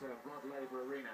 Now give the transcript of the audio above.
inside uh, Rod Laver Arena.